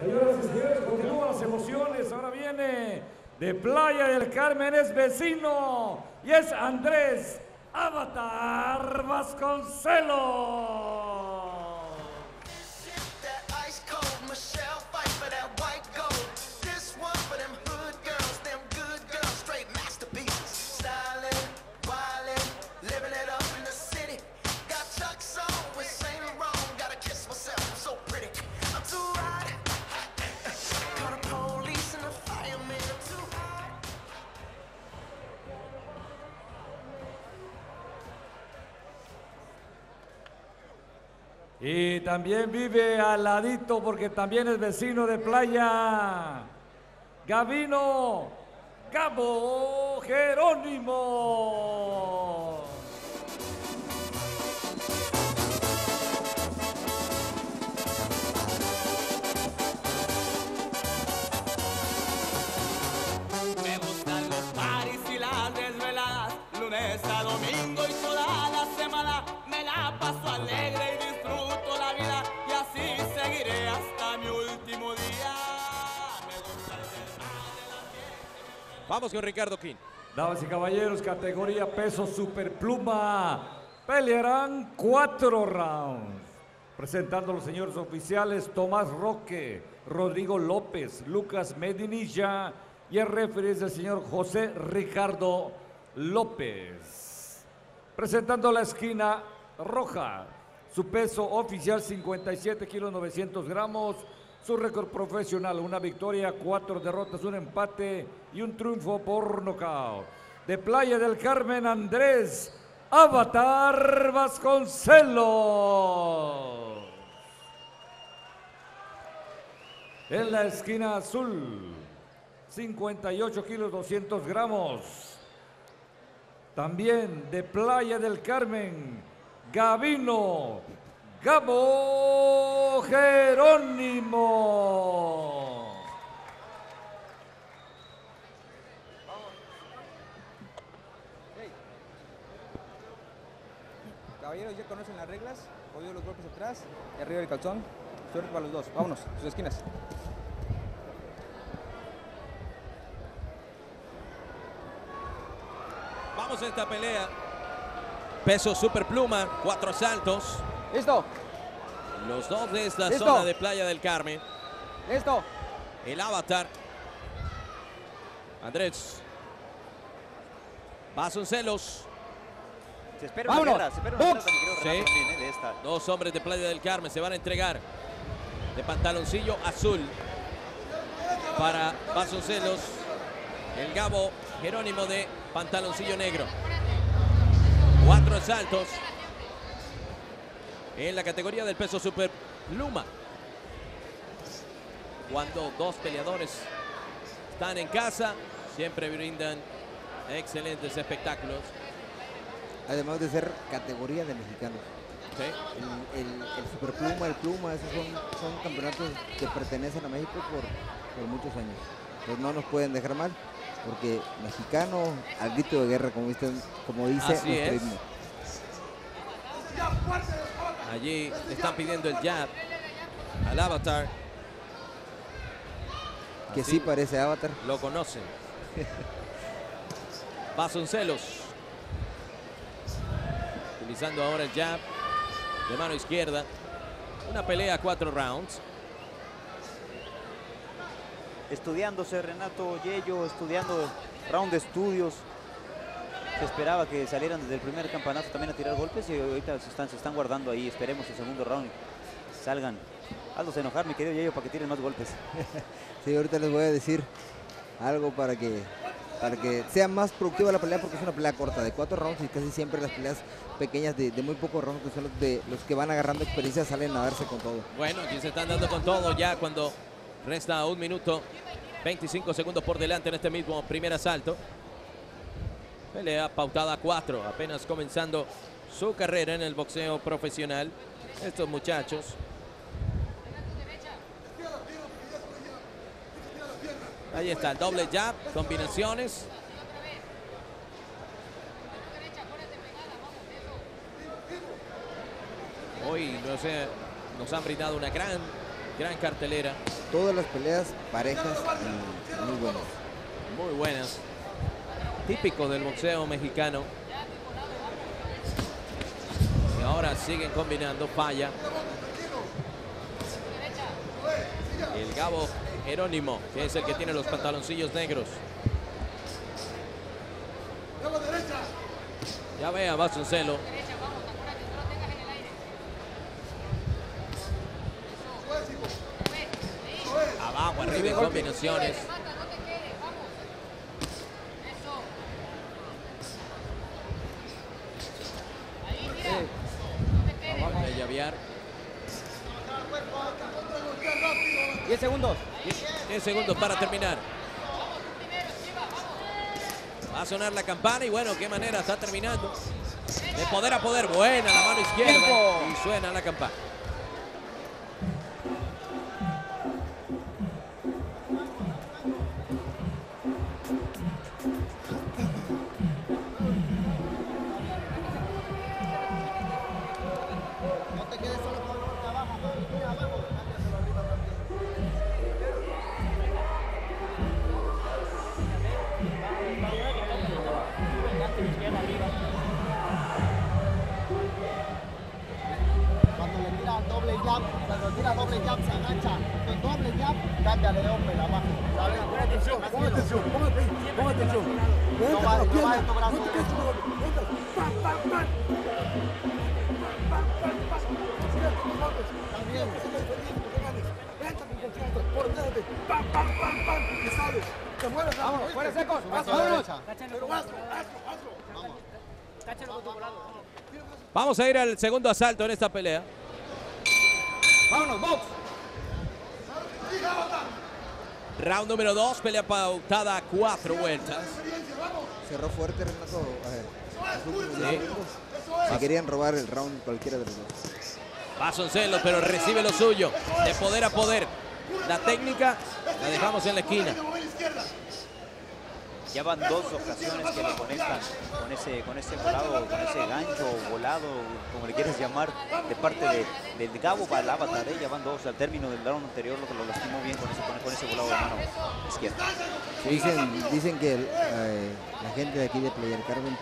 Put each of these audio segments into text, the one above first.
Señoras y señores, continúan las emociones. Ahora viene de Playa del Carmen, es vecino y es Andrés Avatar Vasconcelos. Y también vive al ladito porque también es vecino de playa. Gavino Gabo Jerónimo. Me gustan los paris y las desveladas, lunes a domingo y toda la semana. Me la paso alegre Vamos con Ricardo King. Damas y caballeros, categoría peso superpluma. Pelearán cuatro rounds. Presentando los señores oficiales Tomás Roque, Rodrigo López, Lucas Medinilla y el referee es el señor José Ricardo López. Presentando la esquina roja, su peso oficial 57 kilos 900 gramos, su récord profesional, una victoria, cuatro derrotas, un empate y un triunfo por nocaut. De Playa del Carmen, Andrés Avatar Vasconcelos. En la esquina azul, 58 kilos 200 gramos. También de Playa del Carmen, Gavino Gabo Jerónimo. Caballeros, ya conocen las reglas. Oído los golpes atrás y arriba del calzón. Suerte para los dos. Vámonos, sus esquinas. Vamos a esta pelea. Peso superpluma, cuatro asaltos. ¡Listo! Los dos de esta Listo. zona de Playa del Carmen. ¡Listo! El avatar. Andrés. Vasconcelos. Se espera una guerra, se espera una guerra Sí. También, ¿eh? de esta. Dos hombres de Playa del Carmen se van a entregar de pantaloncillo azul para Vasconcelos. El Gabo Jerónimo de pantaloncillo negro. Cuatro asaltos en la categoría del peso super pluma. Cuando dos peleadores están en casa, siempre brindan excelentes espectáculos. Además de ser categoría de mexicanos. ¿sí? El, el, el superpluma, el pluma, esos son, son campeonatos que pertenecen a México por, por muchos años. Entonces no nos pueden dejar mal, porque mexicano al grito de guerra, como, viste- como dice Así nuestro es. himno. Allí están pidiendo el jab al avatar. Que Así sí parece Avatar. lo conocen. Vasconcelos. Utilizando ahora el jab de mano izquierda. Una pelea a cuatro rounds. Estudiándose Renato Yello, estudiando round de estudios. Se esperaba que salieran desde el primer campanazo también a tirar golpes y ahorita se están, se están guardando ahí. Esperemos el segundo round y salgan. Hazlos enojar, mi querido Yello, para que tiren más golpes. Sí, ahorita les voy a decir algo para que para que sea más productiva la pelea porque es una pelea corta de cuatro rounds y casi siempre las peleas pequeñas de, de muy pocos rounds que son los, de, los que van agarrando experiencia salen a darse con todo. Bueno, aquí se están dando con todo ya cuando resta un minuto 25 segundos por delante en este mismo primer asalto. Pelea pautada a cuatro, apenas comenzando su carrera en el boxeo profesional. Estos muchachos. Ahí está el doble jab, combinaciones. Hoy no sé, nos han brindado una gran Gran cartelera, Todas las peleas parejas y muy buenas. muy buenas. Típico del boxeo mexicano. Y ahora siguen combinando, falla. El Gabo Jerónimo, que es el que tiene los pantaloncillos negros. Ya vea, Vasconcelo. Abajo, arriba en combinaciones. 10 segundos. 10 segundos para terminar. Va a sonar la campana y bueno, qué manera está terminando. De poder a poder, buena la mano izquierda. Y suena la campana. También. Vamos, fuera secos. A ir al segundo asalto en esta pelea. Vámonos, box. Round número 2, pelea pautada a cuatro vueltas. Cerró fuerte Renato. A ver, Sí. Se querían robar el round cualquiera de los dos. Vasconcelos, pero recibe lo suyo. De poder a poder. La técnica la dejamos en la esquina. Ya van dos ocasiones que lo conectan con ese, con ese volado, con ese gancho o volado, como le quieres llamar, de parte de, del Gabo Balaba Ya van dos al término del round anterior, lo que lo lastimó bien con ese, con, ese volado de mano izquierda. Dicen, dicen que el, eh, la gente de aquí de Playa del Carmen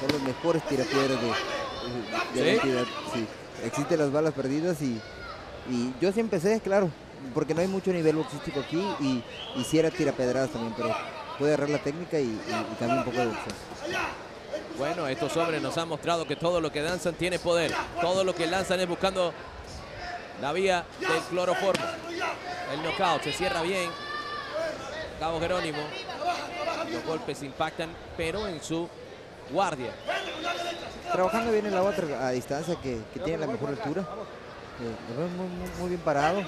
son los mejores tirapiedras de, de- de la entidad. Sí. Existen las balas perdidas y, y yo sí empecé, claro, porque no hay mucho nivel boxístico aquí y, y sí era tirapedradas también, pero puede agarrar la técnica y también un poco de boxeo. Bueno, estos hombres nos han mostrado que todo lo que danzan tiene poder. Todo lo que lanzan es buscando la vía del cloroformo. El knockout se cierra bien. Cabo Jerónimo. Los golpes impactan, pero en su guardia. Trabajando bien en la otra a distancia que, tiene la mejor altura. Eh, muy bien parado.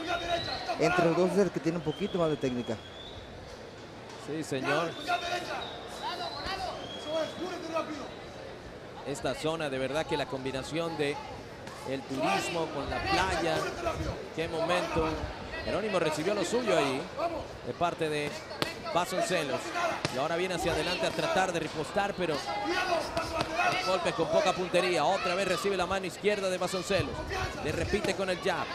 Entre los dos es el que tiene un poquito más de técnica. Sí, señor. Esta zona, de verdad que la combinación de el turismo con la playa, qué momento. Jerónimo recibió lo suyo ahí, de parte de Vasconcelos. Y ahora viene hacia adelante a tratar de ripostar, pero golpes con poca puntería. Otra vez recibe la mano izquierda de Vasconcelos. Le repite con el jab.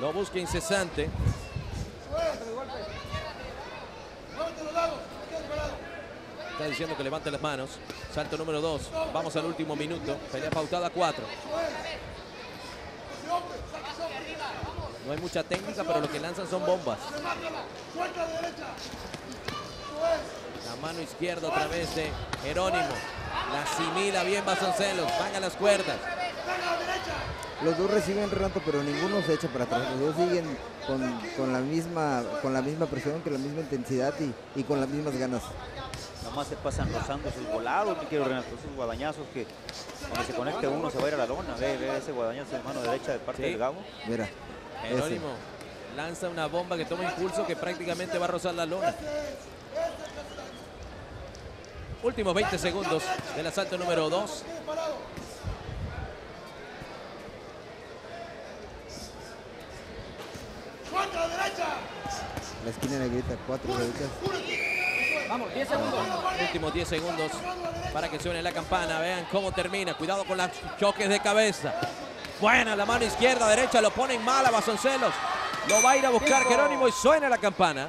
Lo busca incesante. Está diciendo que levante las manos. Salto número 2. Vamos al último minuto. Pelea pautada a 4. No hay mucha técnica, pero lo que lanzan son bombas. La mano izquierda otra vez de Jerónimo. La asimila bien Vasconcelos. Van a las cuerdas. Los dos reciben Renato, pero ninguno se echa para atrás. Los dos siguen con, con la misma con la misma presión, con la misma intensidad y, y con las mismas ganas. Nomás se pasan rozando esos volados, mi quiero Renato, esos guadañazos que cuando se conecte uno se va a ir a la lona. Ve, ve ese guadañazo de mano derecha de parte Sí. del Gabo. Mira, ese. Jerónimo lanza una bomba que toma impulso que prácticamente va a rozar la lona. Últimos 20 segundos del asalto número 2. la esquina negrita, cuatro derechas. Vamos, 10 segundos. Últimos 10 segundos para que suene la campana. Vean cómo termina. Cuidado con los choques de cabeza. Buena la mano izquierda, derecha, lo ponen mal a Vasconcelos. Lo va a ir a buscar. Jerónimo y suena la campana.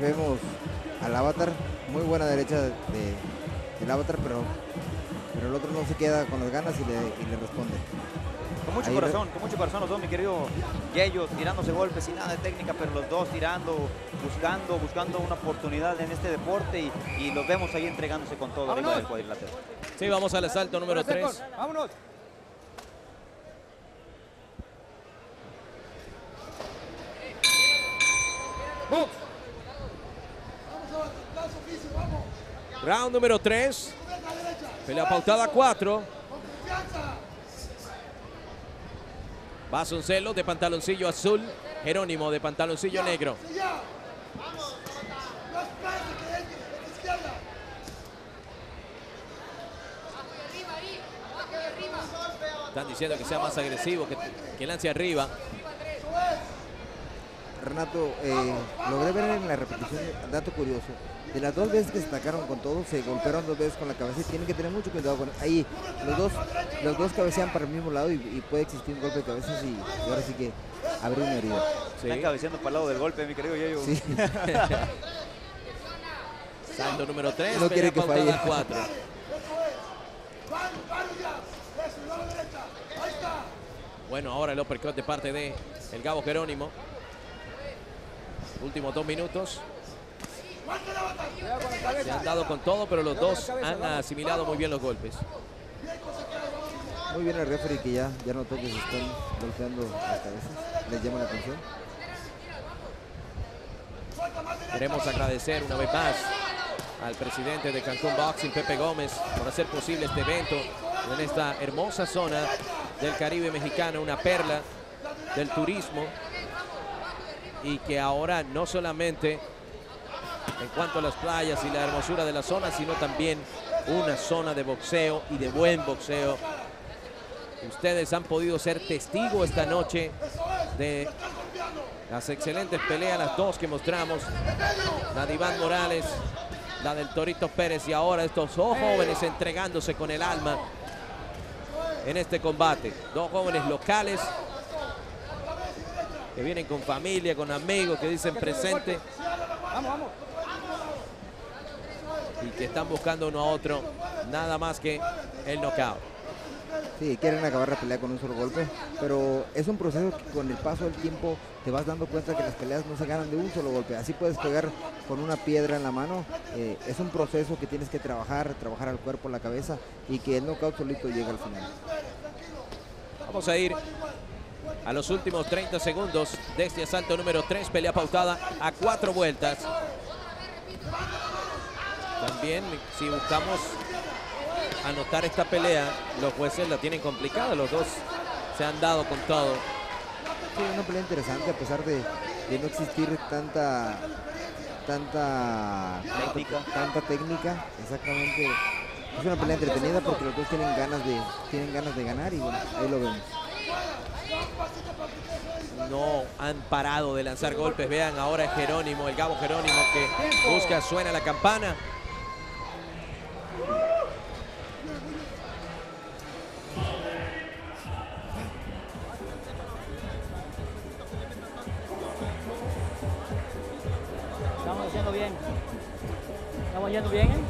Ahí vemos al avatar, muy buena derecha de, del avatar, pero, pero el otro no se queda con las ganas y le, y le responde. Con mucho Ahí corazón, con mucho corazón los dos, mi querido Yello, tirándose golpes sin nada de técnica, pero los dos tirando, buscando, buscando una oportunidad en este deporte y, y los vemos ahí entregándose con todo arriba del cuadrilátero. Sí, vamos al asalto número 3. Vámonos. Round número 3. Pelea pautada 4. Vasconcelos de pantaloncillo azul. Jerónimo de pantaloncillo negro. Están diciendo que sea más agresivo, que, que lance arriba. Renato, eh, logré ver en la repetición, dato curioso, de las dos veces que se atacaron con todo, se golpearon dos veces con la cabeza y tienen que tener mucho cuidado con ahí. Los dos, los dos cabecean para el mismo lado y, y puede existir un golpe de cabezas y, y ahora sí que abrir una herida. Sí. Están cabeceando para el lado del golpe, mi querido Yello. Sí. Salto número 3. No quiere que falle. 4. Bueno, ahora el uppercut de parte de el Gabo Jerónimo. Últimos dos minutos. Se han dado con todo, pero los dos han asimilado muy bien los golpes. Muy bien el referee que ya, ya notó que se están golpeando las cabezas, les llama la atención. Queremos agradecer una vez más al presidente de Cancún Boxing, Pepe Gómez, por hacer posible este evento en esta hermosa zona del Caribe mexicano, una perla del turismo y que ahora no solamente en cuanto a las playas y la hermosura de la zona, sino también una zona de boxeo y de buen boxeo. Ustedes han podido ser testigos esta noche de las excelentes peleas, las dos que mostramos, la de Iván Morales, la del Torito Pérez y ahora estos dos jóvenes entregándose con el alma en este combate. Dos jóvenes locales que vienen con familia, con amigos, que dicen presente Vamos, vamos. Y que están buscando uno a otro nada más que el knockout. Sí, quieren acabar la pelea con un solo golpe, pero es un proceso que con el paso del tiempo te vas dando cuenta que las peleas no se ganan de un solo golpe. Así puedes pegar con una piedra en la mano. eh, es un proceso que tienes que trabajar, trabajar al cuerpo, la cabeza y que el knockout solito llega al final. Vamos a ir a los últimos 30 segundos de este asalto número 3, pelea pautada a cuatro vueltas. También, si buscamos anotar esta pelea, los jueces la tienen complicada, los dos se han dado con todo. Sí, una pelea interesante a pesar de, de no existir tanta tanta Técnica. tanta técnica, exactamente. Es una pelea entretenida porque los dos tienen ganas de tienen ganas de ganar y bueno, ahí lo vemos. No han parado de lanzar golpes. Vean ahora es Jerónimo, el Gabo Jerónimo que busca, suena la campana. Estamos yendo bien, ¿eh?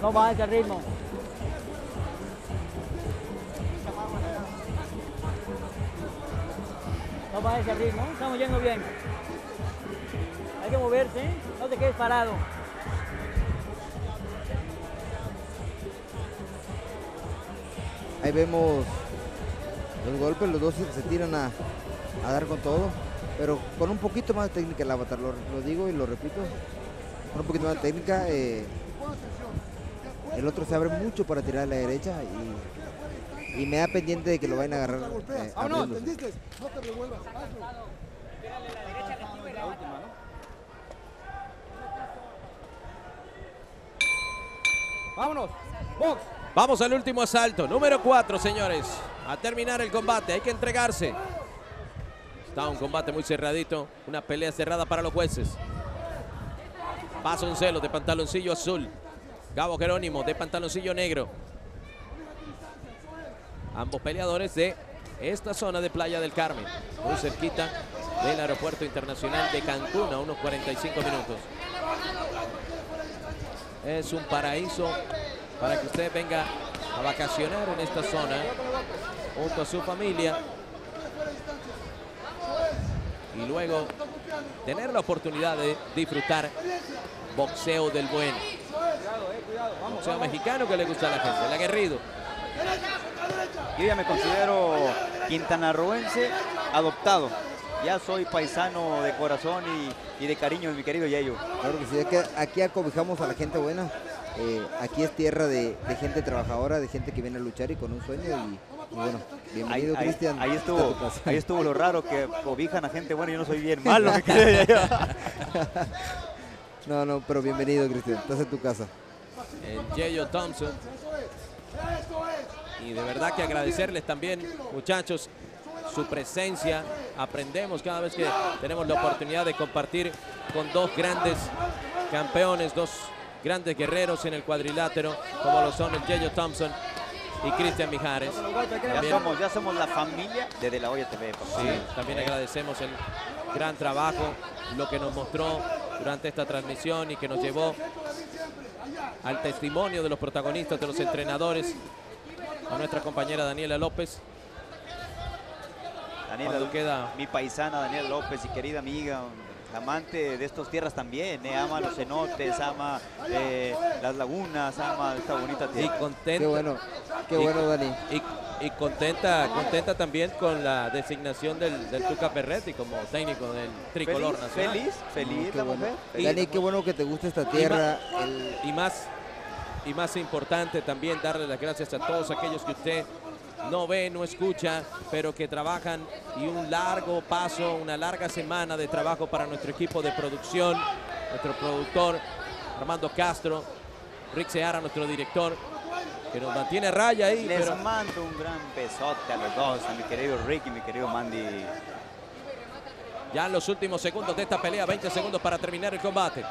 No bajes el ritmo. No bajes el ritmo, estamos yendo bien. Hay que moverse, ¿eh? no te quedes parado. Ahí vemos los golpes, los dos se, tiran a, a dar con todo, pero con un poquito más de técnica el avatar, lo digo y lo repito, con un poquito más de técnica. eh, el otro se abre mucho para tirar a la derecha y, y me da pendiente de que lo vayan a agarrar eh, Vámonos, abriéndose. ¿entendiste? No te revuelvas. Vámonos. Box. Vamos al último asalto, número 4, señores. A terminar el combate, hay que entregarse. Está un combate muy cerradito, una pelea cerrada para los jueces. Vasoncelos de pantaloncillo azul. Gabo Jerónimo de pantaloncillo negro. Ambos peleadores de esta zona de Playa del Carmen, muy cerquita del Aeropuerto Internacional de Cancún, a unos 45 minutos. Es un paraíso para que usted venga a vacacionar en esta zona junto a su familia y luego tener la oportunidad de disfrutar boxeo del bueno. Boxeo mexicano que le gusta a la gente, el aguerrido. Yo ya me considero quintanarroense adoptado. Ya soy paisano de corazón y, y de cariño, mi querido Yayo. Claro que sí, es que aquí acobijamos a la gente buena. Eh, aquí es tierra de, de gente trabajadora, de gente que viene a luchar y con un sueño. Y, y bueno, bienvenido, ahí- Cristian. ahí estuvo, ahí estuvo lo raro que cobijan a gente buena. Yo no soy bien malo, mi querido Yayo. No, no, pero bienvenido, Cristian. Estás en tu casa. el Yeyo Thompson. Y de verdad que agradecerles también, muchachos, su presencia. Aprendemos cada vez que tenemos la oportunidad de compartir con dos grandes campeones, dos grandes guerreros en el cuadrilátero, como lo son el Yeyo Thompson y Cristian Mijares. Ya somos, ya somos la familia de De La Hoya TV. Sí, también agradecemos el gran trabajo, lo que nos mostró durante esta transmisión y que nos llevó al testimonio de los protagonistas, de los entrenadores, a nuestra compañera Daniela López. Daniela, Cuando queda mi paisana Daniela López y querida amiga, amante de estas tierras también, eh, ama los cenotes, ama eh, las lagunas, ama esta bonita y tierra. contenta. Qué bueno, qué Y- bueno, Dani. Y, y contenta, contenta también con la designación del, del Tuca Ferretti como técnico del tricolor feliz, nacional. feliz, feliz Qué la bueno. mujer. Y- Dani, qué bueno que te gusta esta tierra. el- Y más, y más importante también darle las gracias a todos aquellos que usted no ve, no escucha, pero que trabajan y un largo paso, una larga semana de trabajo para nuestro equipo de producción, nuestro productor Armando Castro, Rick Seara, nuestro director, que nos mantiene a raya ahí, Les pero mando un gran besote a los dos, a mi querido Rick y mi querido Mandy. ya en los últimos segundos de esta pelea, 20 segundos para terminar el combate.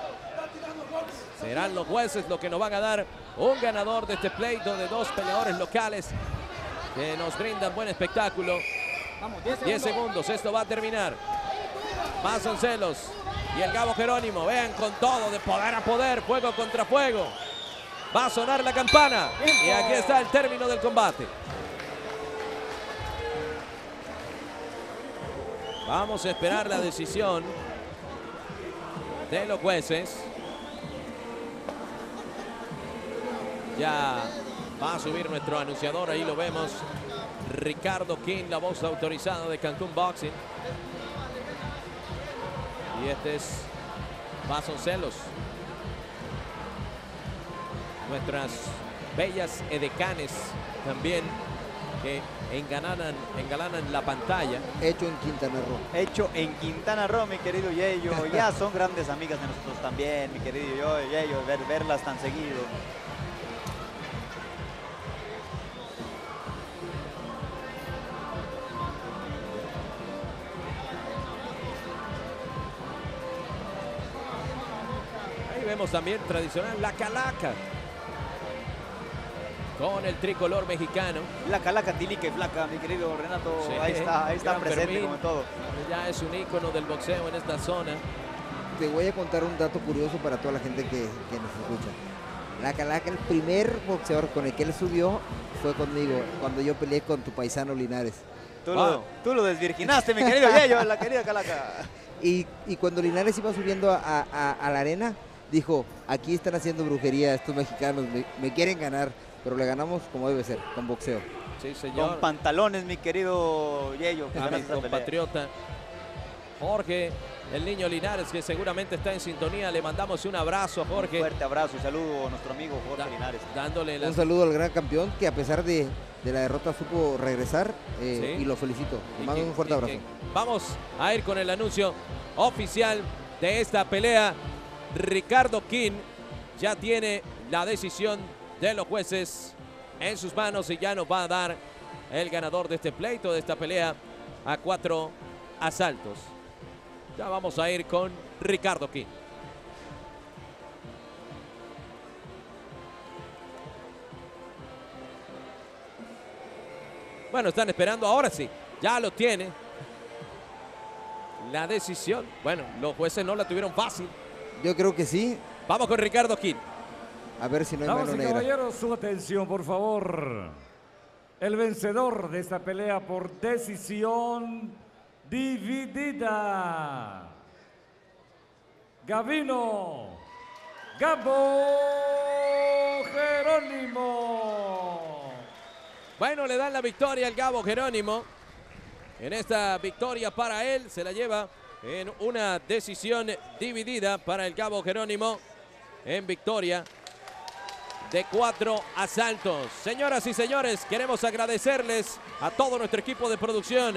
Serán los jueces los que nos van a dar un ganador de este pleito de dos peleadores locales que nos brindan buen espectáculo. Vamos, 10 10 segundos. esto va a terminar. Vasoncelos y el Gabo Jerónimo, vean con todo, de poder a poder, fuego contra fuego. Va a sonar la campana y aquí está el término del combate. Vamos a esperar la decisión de los jueces. Ya va a subir nuestro anunciador, ahí lo vemos. Ricardo King, la voz autorizada de Cancún Boxing. Y este es Vasoncelos. Nuestras bellas edecanes también que engalanan, engalanan la pantalla. hecho en Quintana Roo. Hecho en Quintana Roo, mi querido Yeyo. Ya son grandes amigas de nosotros también, mi querido yo, Yeyo, ver, verlas tan seguido. Ahí vemos también tradicional la calaca. Con el tricolor mexicano. La calaca tilique flaca, mi querido Renato. Sí, ahí está, ahí está presente Fermín. como en todo. Ya es un ícono del boxeo en esta zona. Te voy a contar un dato curioso para toda la gente que, que nos escucha. La Calaca, el primer boxeador con el que él subió fue conmigo, cuando yo peleé con tu paisano Linares. Tú, Wow. lo, tú lo desvirginaste, mi querido Yeyo, la querida calaca. Y, y cuando Linares iba subiendo a, a- a la arena, dijo, aquí están haciendo brujería estos mexicanos, me, me quieren ganar, pero le ganamos como debe ser, con boxeo. Sí, Con señor. pantalones, mi querido Yeyo. que A mi compatriota Jorge, el niño Linares, que seguramente está en sintonía. Le mandamos un abrazo a Jorge. Un fuerte abrazo y saludo a nuestro amigo Jorge Da- Linares. Dándole Un saludo al gran campeón que a pesar de, de la derrota supo regresar eh, Sí. y lo felicito. Le mando que- un fuerte abrazo. que Vamos a ir con el anuncio oficial de esta pelea. Ricardo King ya tiene la decisión de los jueces en sus manos y ya nos va a dar el ganador de este pleito, de esta pelea, a cuatro asaltos. Ya vamos a ir con Ricardo King. Bueno, están esperando, ahora sí, ya lo tiene. La decisión, bueno, los jueces no la tuvieron fácil. Yo creo que sí. Vamos con Ricardo King. A ver si no hay Damas mano y negra. caballeros, su atención, por favor. El vencedor de esta pelea por decisión dividida. Gavino. Gabo Jerónimo. Bueno, le dan la victoria al Gabo Jerónimo. En esta victoria para él se la lleva en una decisión dividida para el Gabo Jerónimo en victoria de cuatro asaltos. Señoras y señores, queremos agradecerles a todo nuestro equipo de producción.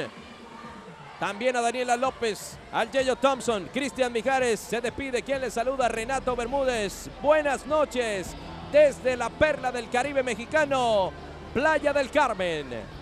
También a Daniela López, al Yeyo Thompson, Cristian Mijares, se despide. Quien les saluda, Renato Bermúdez. Buenas noches desde la perla del Caribe mexicano, Playa del Carmen.